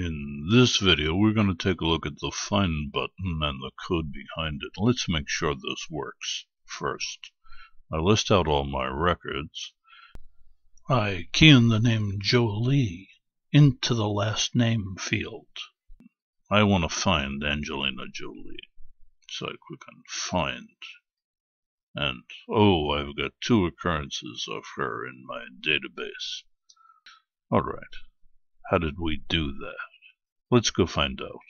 In this video, we're going to take a look at the Find button and the code behind it. Let's make sure this works first. I list out all my records. I key in the name Jolie into the last name field. I want to find Angelina Jolie. So I click on Find. And, oh, I've got two occurrences of her in my database. Alright, how did we do that? Let's go find out.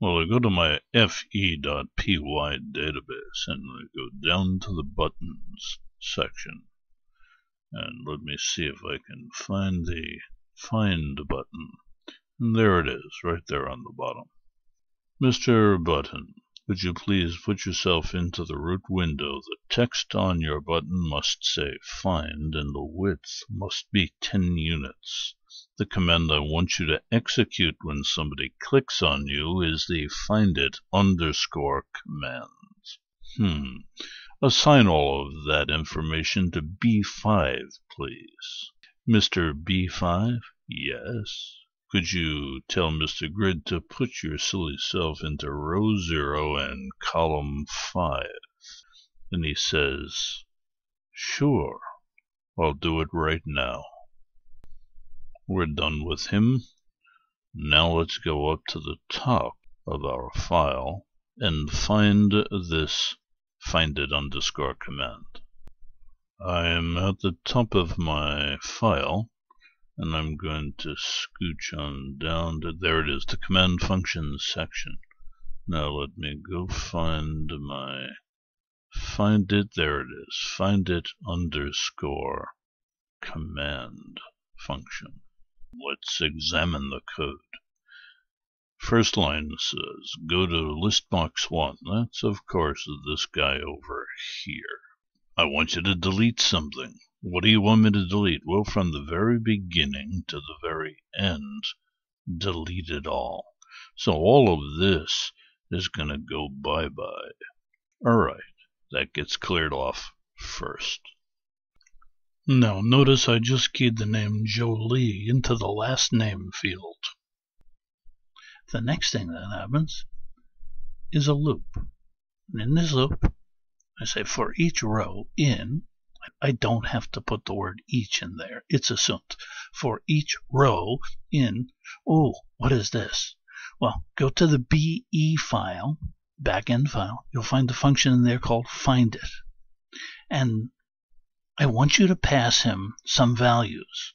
Well, I go to my fe.py database and I go down to the buttons section. And let me see if I can find the find button. And there it is, right there on the bottom. Mr. Button, would you please put yourself into the root window? The text on your button must say find and the width must be 10 units. The command I want you to execute when somebody clicks on you is the find it underscore command. Hmm. Assign all of that information to B5, please. Mr. B5? Yes. Could you tell Mr. Grid to put your silly self into row 0 and column 5? And he says, Sure, I'll do it right now. We're done with him. Now let's go up to the top of our file and find this find it underscore command. I'm at the top of my file and I'm going to scooch on down to there it is the command functions section. Now let me go find my find it there it is find it underscore command function. Let's examine the code. First line says go to list box 1 that's of course this guy over here. I want you to delete something what do you want me to delete? Well, from the very beginning to the very end, delete it all. So all of this is going to go bye-bye. All right, that gets cleared off first. Now, notice I just keyed the name Jolie into the last name field. The next thing that happens is a loop. And in this loop, I say for each row in I don't have to put the word each in there. It's assumed. For each row in, oh, what is this? Well, go to the BE file, backend file. You'll find the function in there called find it. And I want you to pass him some values.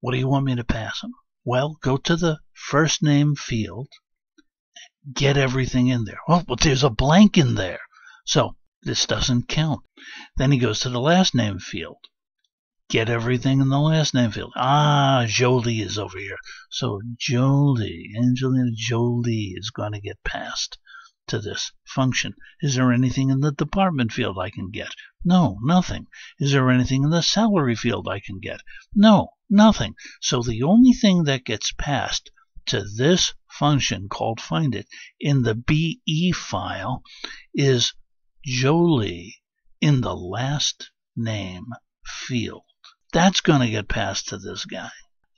What do you want me to pass him? Well, go to the first name field, get everything in there. Well, but there's a blank in there. So this doesn't count. Then he goes to the last name field. Get everything in the last name field. Ah, Jolie is over here. So Jolie, Angelina Jolie is going to get passed to this function. Is there anything in the department field I can get? No, nothing. Is there anything in the salary field I can get? No, nothing. So the only thing that gets passed to this function called find it in the BE file is Jolie in the last name field. That's going to get passed to this guy.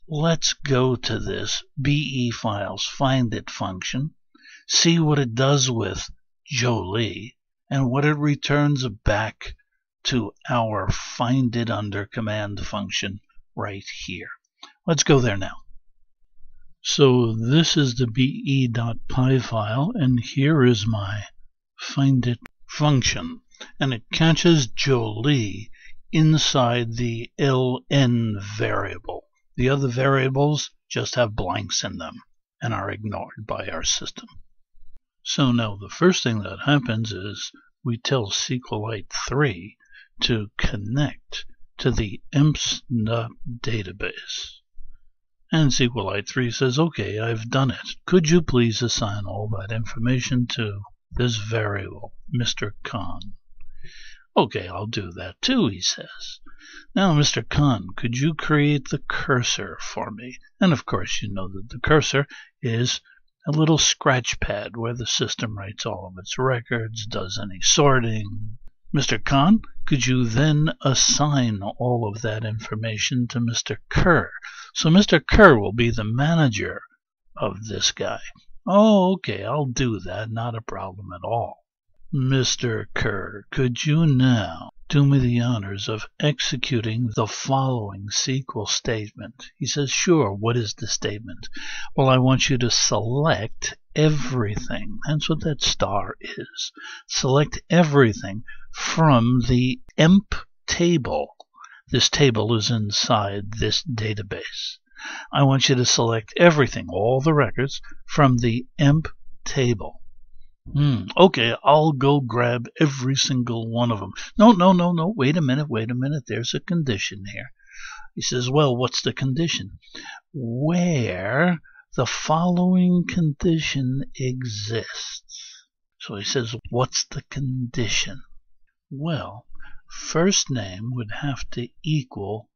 Let's go to this BE files find it function, see what it does with Jolie, and what it returns back to our find it under command function right here. Let's go there now. So this is the be.py file, and here is my find it function, and it catches Jolie inside the ln variable. The other variables just have blanks in them and are ignored by our system. So now the first thing that happens is we tell SQLite 3 to connect to the EMPS.NUP database. And SQLite 3 says, OK, I've done it. Could you please assign all that information to this variable, Mr. Khan. Okay, I'll do that too, he says. Now, Mr. Khan, could you create the cursor for me? And of course, you know that the cursor is a little scratch pad where the system writes all of its records, does any sorting. Mr. Khan, could you then assign all of that information to Mr. Kerr? So Mr. Kerr will be the manager of this guy. Oh, okay, I'll do that. Not a problem at all. Mr. Kerr, could you now do me the honors of executing the following SQL statement? He says, Sure, what is the statement? Well, I want you to select everything. That's what that star is. Select everything from the EMP table. This table is inside this database. I want you to select everything, all the records, from the EMP table. Hmm, okay, I'll go grab every single one of them. No, no, no, no, wait a minute, wait a minute. There's a condition here. He says, well, what's the condition? Where the following condition exists. So he says, what's the condition? Well, first name would have to equal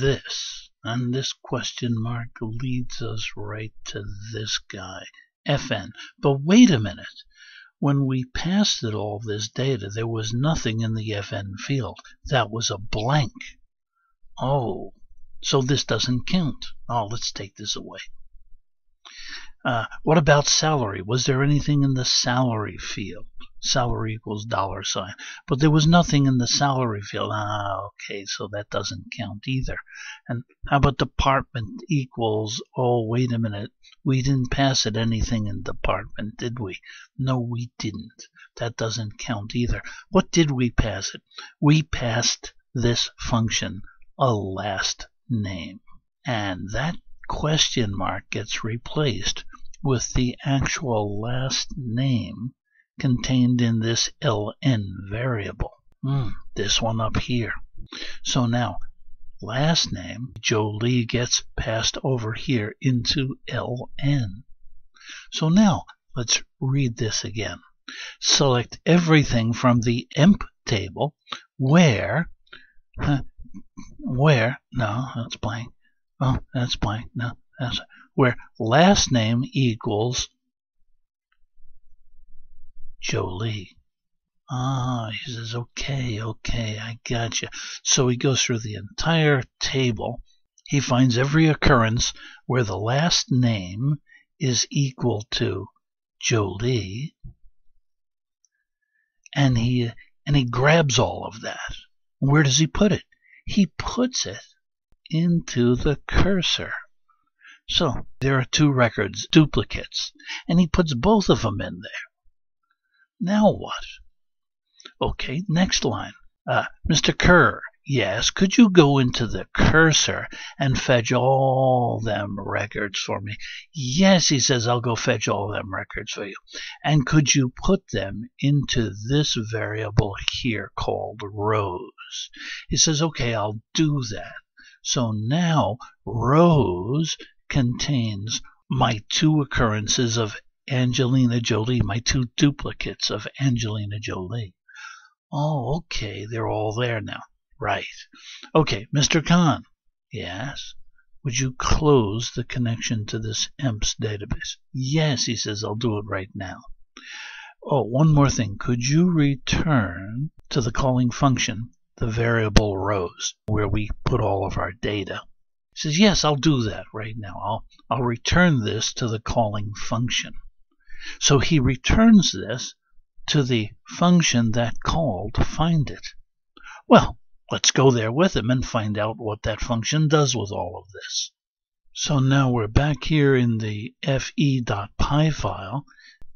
this. And this question mark leads us right to this guy, FN. But wait a minute. When we passed it all this data, there was nothing in the FN field. That was a blank. Oh, so this doesn't count. Oh, let's take this away. Uh, what about salary? Was there anything in the salary field? Salary equals dollar sign. But there was nothing in the salary field. Ah, okay, so that doesn't count either. And how about department equals, oh, wait a minute. We didn't pass it anything in department, did we? No, we didn't. That doesn't count either. What did we pass it? We passed this function a last name. And that question mark gets replaced with the actual last name contained in this ln variable. Hmm, this one up here. So now, last name, Jolie gets passed over here into ln. So now, let's read this again. Select everything from the emp table where, huh, where, no, that's blank. Oh, that's blank. No, that's where last name equals Jolie. Ah, he says, okay, okay, I got you. So he goes through the entire table. He finds every occurrence where the last name is equal to Jolie, and he and he grabs all of that. Where does he put it? He puts it into the cursor. So there are two records, duplicates, and he puts both of them in there. Now what? Okay, next line. Uh, Mr. Kerr, yes, could you go into the cursor and fetch all them records for me? Yes, he says, I'll go fetch all them records for you. And could you put them into this variable here called rows? He says, okay, I'll do that. So now rows contains my two occurrences of Angelina Jolie, my two duplicates of Angelina Jolie. Oh, okay, they're all there now. Right. Okay, Mr. Khan. Yes. Would you close the connection to this EMPS database? Yes, he says, I'll do it right now. Oh, one more thing. Could you return to the calling function the variable rows where we put all of our data? He says, yes, I'll do that right now. I'll, I'll return this to the calling function. So he returns this to the function that called find it. Well, let's go there with him and find out what that function does with all of this. So now we're back here in the fe.py file.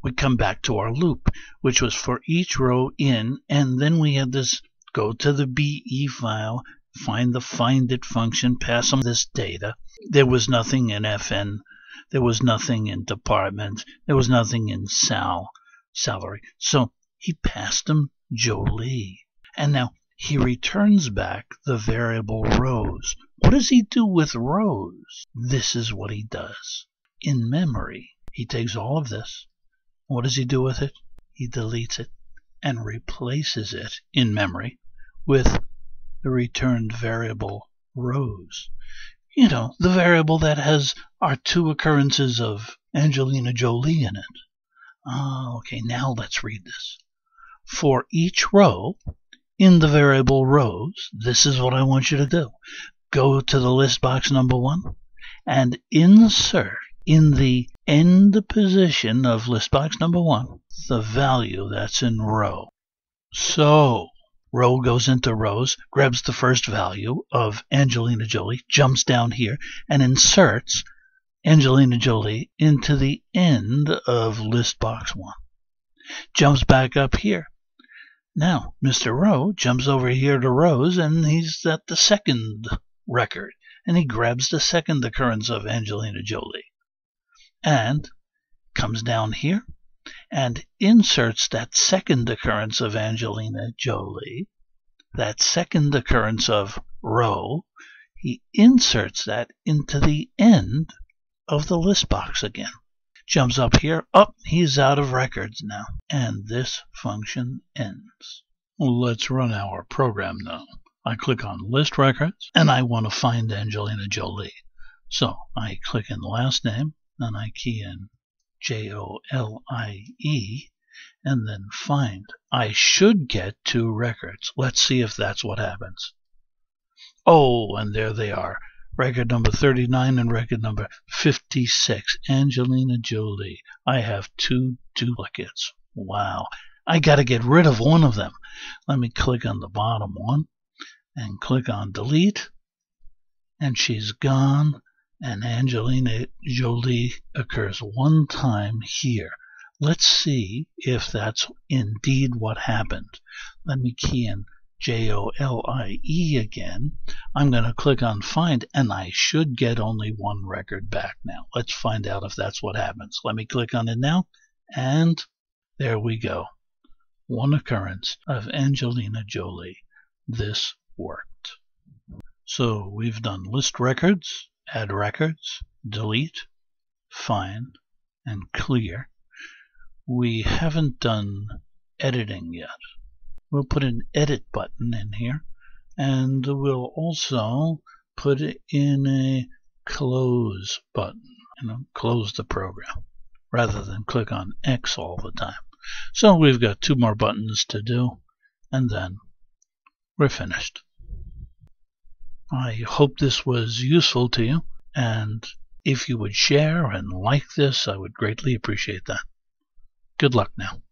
We come back to our loop, which was for each row in, and then we had this go to the be file, find the find it function, pass them this data. There was nothing in fn there was nothing in department. There was nothing in sal salary. So he passed him Jolie. And now he returns back the variable rows. What does he do with rows? This is what he does. In memory, he takes all of this. What does he do with it? He deletes it and replaces it in memory with the returned variable rows you know, the variable that has our two occurrences of Angelina Jolie in it. Ah, okay, now let's read this. For each row, in the variable rows, this is what I want you to do. Go to the list box number one and insert in the end position of list box number one the value that's in row. So row goes into rows, grabs the first value of Angelina Jolie, jumps down here, and inserts Angelina Jolie into the end of list box one. Jumps back up here. Now, Mr. Rowe jumps over here to rows, and he's at the second record, and he grabs the second occurrence of Angelina Jolie. And comes down here and inserts that second occurrence of Angelina Jolie, that second occurrence of row, he inserts that into the end of the list box again. Jumps up here, up, oh, he's out of records now, and this function ends. Let's run our program now. I click on list records and I want to find Angelina Jolie. So I click in the last name and I key in J O L I E and then find. I should get two records. Let's see if that's what happens. Oh, and there they are. Record number 39 and record number 56. Angelina Jolie. I have two duplicates. Wow. I got to get rid of one of them. Let me click on the bottom one and click on delete. And she's gone and Angelina Jolie occurs one time here. Let's see if that's indeed what happened. Let me key in J O L I E again. I'm going to click on find and I should get only one record back now. Let's find out if that's what happens. Let me click on it now and there we go. One occurrence of Angelina Jolie. This worked. So we've done list records, add records, delete, find, and clear. We haven't done editing yet. We'll put an edit button in here and we'll also put in a close button, you know, close the program rather than click on X all the time. So we've got two more buttons to do and then we're finished. I hope this was useful to you, and if you would share and like this, I would greatly appreciate that. Good luck now.